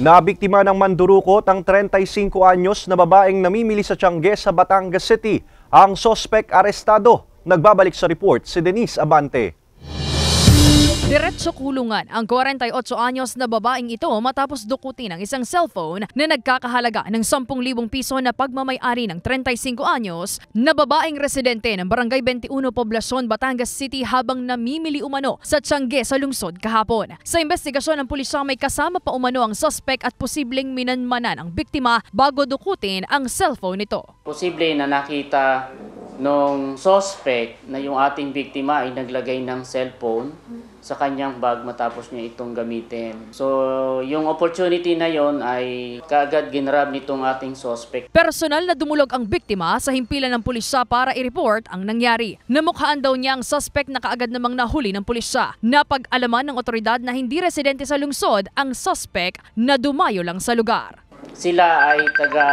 Nabiktima ng mandurukot ang 35 anyos na babaeng namimili sa Tiangge sa Batangas City. Ang sospek arestado. Nagbabalik sa report si Denise Abante. Diretso kulungan ang 48 anyos na babaeng ito matapos dukutin ang isang cellphone na nagkakahalaga ng 10,000 piso na pagmamayari ng 35 anyos na babaeng residente ng Barangay 21 Poblacion, Batangas City habang namimili umano sa Tiangge sa lungsod kahapon. Sa investigasyon ng pulisya may kasama pa umano ang suspect at posibleng minanmanan ang biktima bago dukutin ang cellphone nito. Posible na nakita nung suspect na yung ating biktima ay naglagay ng cellphone sa kanyang bag matapos niya itong gamitin. So, yung opportunity na yon ay kaagad ginrab nitong ating suspect. Personal na dumulog ang biktima sa himpilan ng pulisya para i-report ang nangyari. Namukhaan daw niya ang suspect na kaagad namang nahuli ng pulisya. Napag-alaman ng otoridad na hindi residente sa lungsod ang suspect na dumayo lang sa lugar. Sila ay taga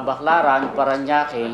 Baclaran, Paranaque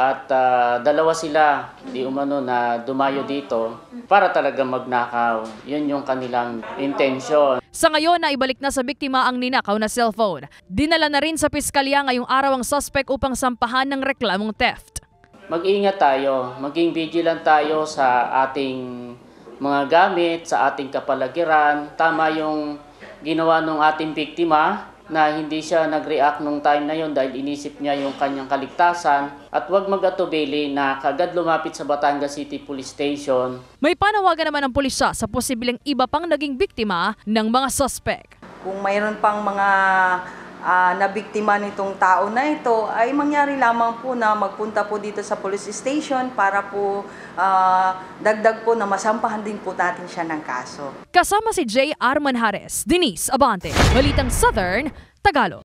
at ah, dalawa sila di umano na dumayo dito para talaga magnakaw. Yun yung kanilang intention. Sa ngayon, naibalik na sa biktima ang ninakaw na cellphone. Dinala na rin sa piskalya ngayong araw ang suspect upang sampahan ng reklamong theft. Mag-ingat tayo, maging vigilant tayo sa ating mga gamit, sa ating kapalagiran. Tama yung ginawa ng ating biktima na hindi siya nag-react nung time na yon dahil inisip niya yung kanyang kaligtasan at huwag mag-atubili na kagad lumapit sa Batangas City Police Station May panawagan naman ng pulisya sa posibleng iba pang naging biktima ng mga suspect. Kung mayroon pang mga ah, nabiktima nitong tao na ito, ay mangyari lamang po na magpunta po dito sa police station para po ah, dagdag po na masampahan din po natin siya ng kaso. Kasama si J. Arman Hares, Denise Abante, Balitang Southern, Tagalog.